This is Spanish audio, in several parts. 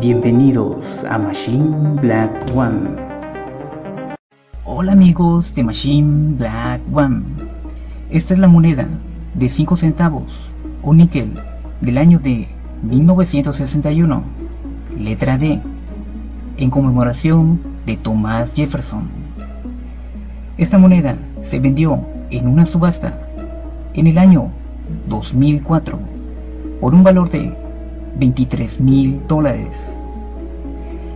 Bienvenidos a Machine Black One. Hola amigos de Machine Black One. Esta es la moneda de 5 centavos o níquel del año de 1961, letra D, en conmemoración de Thomas Jefferson. Esta moneda se vendió en una subasta en el año 2004 por un valor de 23 mil dólares.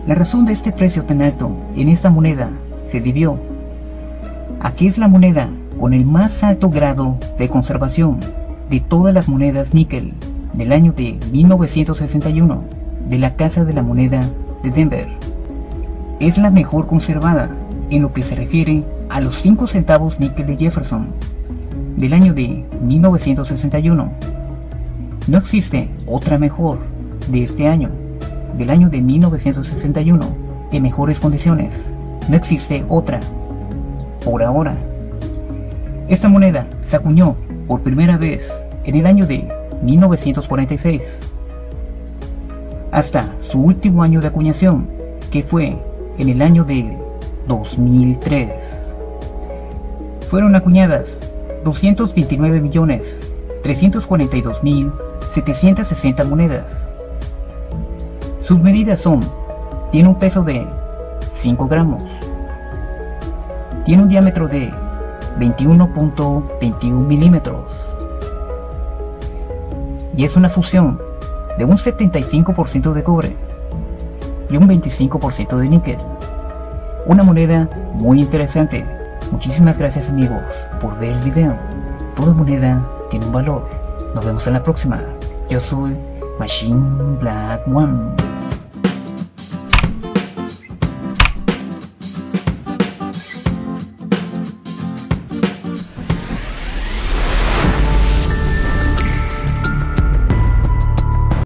La razón de este precio tan alto en esta moneda se debió a que es la moneda con el más alto grado de conservación de todas las monedas níquel del año de 1961 de la Casa de la Moneda de Denver. Es la mejor conservada en lo que se refiere a los 5 centavos níquel de Jefferson del año de 1961 no existe otra mejor de este año, del año de 1961, en mejores condiciones. No existe otra. Por ahora. Esta moneda se acuñó por primera vez en el año de 1946. Hasta su último año de acuñación, que fue en el año de 2003. Fueron acuñadas 229 millones 342 mil 760 monedas. Sus medidas son, tiene un peso de 5 gramos, tiene un diámetro de 21.21 milímetros y es una fusión de un 75% de cobre y un 25% de níquel. Una moneda muy interesante. Muchísimas gracias amigos por ver el video. Toda moneda tiene un valor. Nos vemos en la próxima. Yo soy Machine Black One.